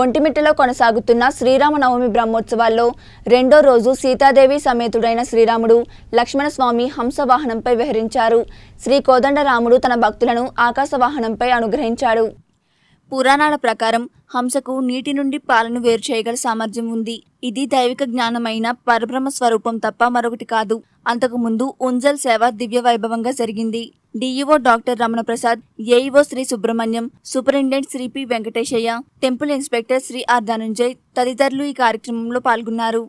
ఒంటిమిట్టలో కొనసాగుతున్న శ్రీరామనవమి బ్రహ్మోత్సవాల్లో రెండో రోజు సీతాదేవి సమేతుడైన శ్రీరాముడు లక్ష్మణస్వామి హంసవాహనంపై విహరించారు. శ్రీ కోదండరాముడు తన భక్తులను ఆకాశవాహనంపై అనుగ్రహించాడు. పురాణాల ప్రకారం హంసకు నీటి నుండి పాలను వేరు చేయగల సామర్థ్యం ఉంది. ఇది దైవిక జ్ఞానమైన పరబ్రహ్మ స్వరూపం తప్ప మరొకటి కాదు. అంతకు ముందు ఉంజల్ సేవ దివ్య వైభవంగా జరిగింది. DEO doctor Ramanaprasad AEO Shri Subrahmanyam superintendent Shri P Venkateshaiah temple inspector Shri R Dhananjay తదితరులు ఈ కార్యక్రమంలో పాల్గొన్నారు.